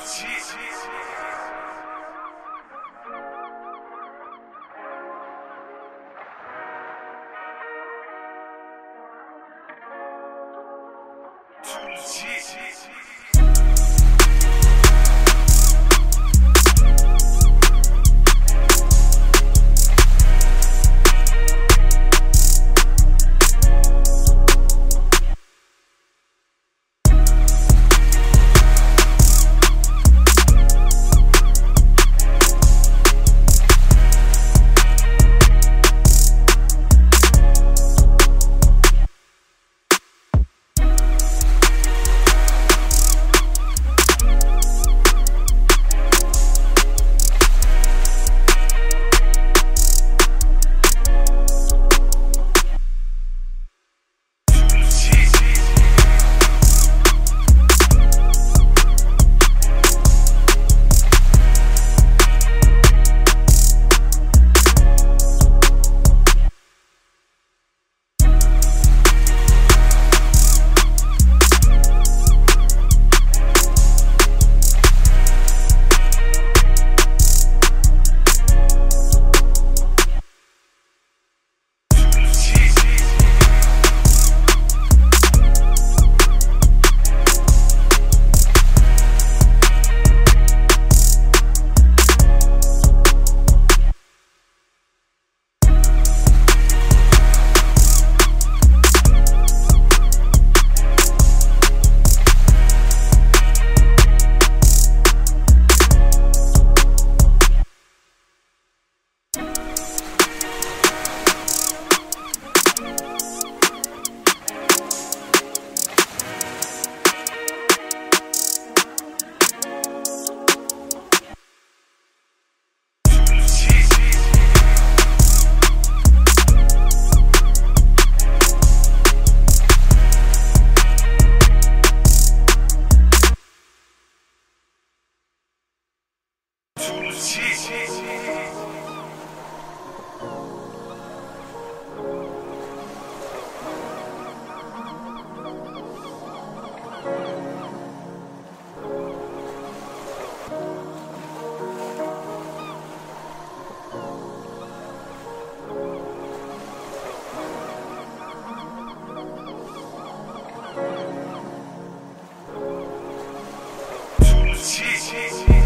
Too legit. Cheese.